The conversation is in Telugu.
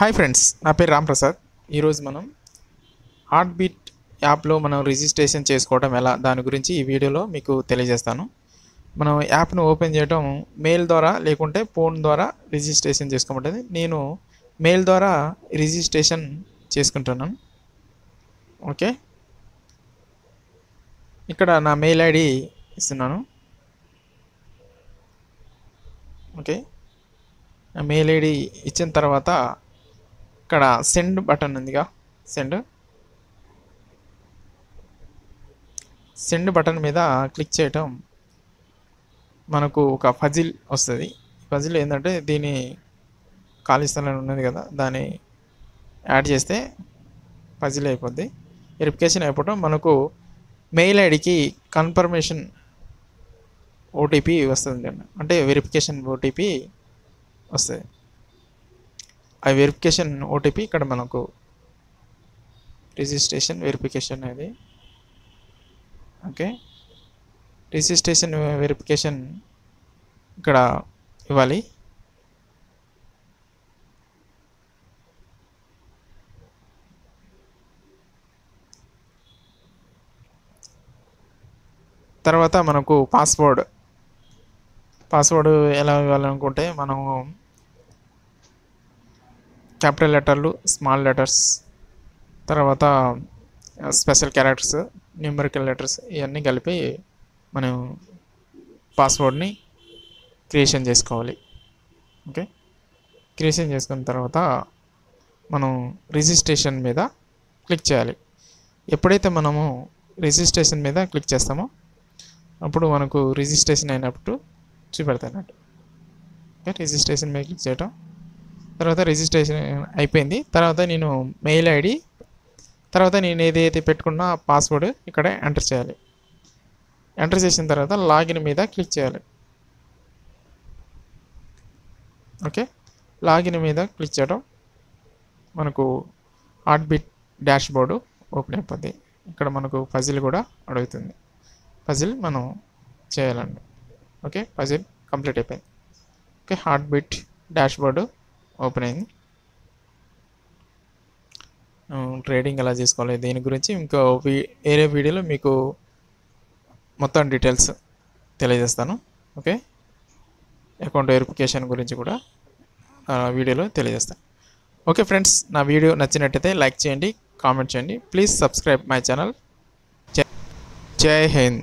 హాయ్ ఫ్రెండ్స్ నా పేరు రామ్ప్రసాద్ ఈరోజు మనం హార్ట్ బీట్ యాప్లో మనం రిజిస్ట్రేషన్ చేసుకోవడం ఎలా దాని గురించి ఈ వీడియోలో మీకు తెలియజేస్తాను. మనం యాప్ను ఓపెన్ చేయడం మెయిల్ ద్వారా లేకుంటే ఫోన్ ద్వారా రిజిస్ట్రేషన్ చేసుకోమంటుంది. నేను మెయిల్ ద్వారా రిజిస్ట్రేషన్ చేసుకుంటున్నాను. ఓకే? ఇక్కడ నా మెయిల్ ఐడి ఇస్తున్నాను. ఓకే? నా మెయిల్ ఐడి ఇచ్చిన తర్వాత ఇక్కడ సెండ్ బటన్ ఉందిగా. సెండ్ సెండ్ బటన్ మీద క్లిక్ చేయటం మనకు ఒక ఫజిల్ వస్తుంది. ఫజిల్ ఏంటంటే దీని ఖాళీ స్థలం ఉన్నది కదా దాన్ని యాడ్ చేస్తే ఫజిల్ అయిపోద్ది. వెరిఫికేషన్ అయిపోవటం మనకు మెయిల్ ఐడికి కన్ఫర్మేషన్ ఓటీపీ వస్తుంది అంటే వెరిఫికేషన్ ఓటీపీ వస్తుంది. ఆ వెరిఫికేషన్ ఓటీపీ ఇక్కడ మనకు రిజిస్ట్రేషన్ వెరిఫికేషన్ అనేది. ఓకే రిజిస్ట్రేషన్ వెరిఫికేషన్ ఇక్కడ ఇవ్వాలి. తర్వాత మనకు పాస్వర్డ్ పాస్వర్డ్ ఎలా ఇవ్వాలనుకుంటే మనము క్యాపిటల్ లెటర్లు స్మాల్ లెటర్స్ తర్వాత స్పెషల్ క్యారెక్టర్స్ న్యూమరికల్ లెటర్స్ ఇవన్నీ కలిపి మనం పాస్వర్డ్ని క్రియేషన్ చేసుకోవాలి. ఓకే? క్రియేషన్ చేసుకున్న తర్వాత మనం రిజిస్ట్రేషన్ మీద క్లిక్ చేయాలి. ఎప్పుడైతే మనము రిజిస్ట్రేషన్ మీద క్లిక్ చేస్తామో అప్పుడు మనకు రిజిస్ట్రేషన్ అయినప్పుడు చూపెడతాయి అన్నట్టు. ఓకే? రిజిస్ట్రేషన్ మీద క్లిక్ చేయటం తర్వాత రిజిస్ట్రేషన్ అయిపోయింది. తర్వాత నేను మెయిల్ ఐడి తర్వాత నేను ఏదైతే పెట్టుకున్నా పాస్వర్డ్ ఇక్కడ ఎంటర్ చేయాలి. ఎంటర్ చేసిన తర్వాత లాగిన్ మీద క్లిక్ చేయాలి. ఓకే లాగిన్ మీద క్లిక్ చేయడం మనకు ఆర్ట్బిట్ డాష్ బోర్డు ఓపెన్ అయిపోద్ది. ఇక్కడ మనకు పజిల్ కూడా అడుగుతుంది. పజిల్ మనం చేయాలండి. ఓకే పజిల్ కంప్లీట్ అయిపోయింది. Okay heart beat dashboard open అయింది ట్రేడింగ్ ఎలా చేసుకోవాలి దీని గురించి ఇంకో వేరే వీడియోలో మీకు మొత్తం డీటెయిల్స్ తెలియజేస్తాను ఓకే? అకౌంట్ వెరిఫికేషన్ గురించి కూడా వీడియోలో తెలియజేస్తాను. ఓకే ఫ్రెండ్స్ నా వీడియో నచ్చినట్టయితే లైక్ చేయండి కామెంట్ చేయండి. Please subscribe my channel. Jai Hind.